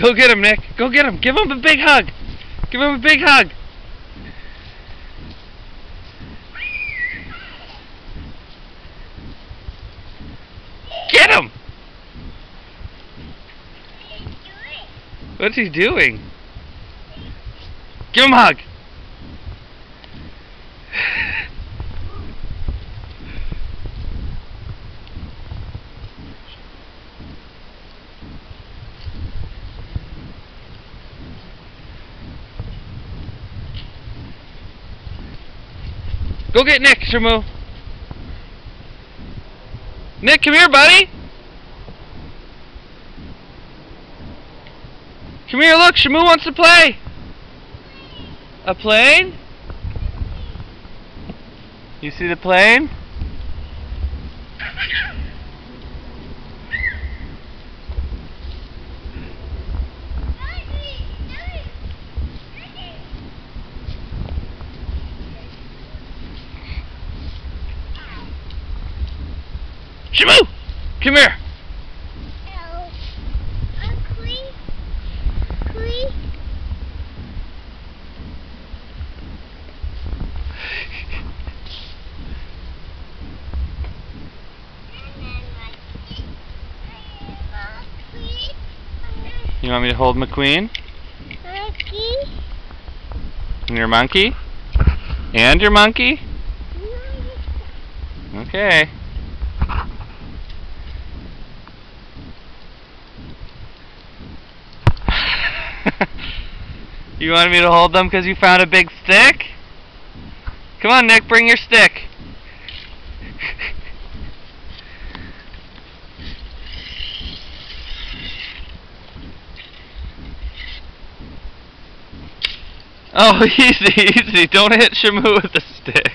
Go get him, Nick. Go get him. Give him a big hug. Give him a big hug. Get him! What's he doing? Give him a hug. Go get Nick, Shamu. Nick, come here, buddy. Come here, look, Shamu wants to play. A plane? You see the plane? Shamu! Come here! You want me to hold McQueen? And your monkey? And your monkey? Okay. you wanted me to hold them because you found a big stick? Come on, Nick, bring your stick. oh, easy, easy. Don't hit Shamu with the stick.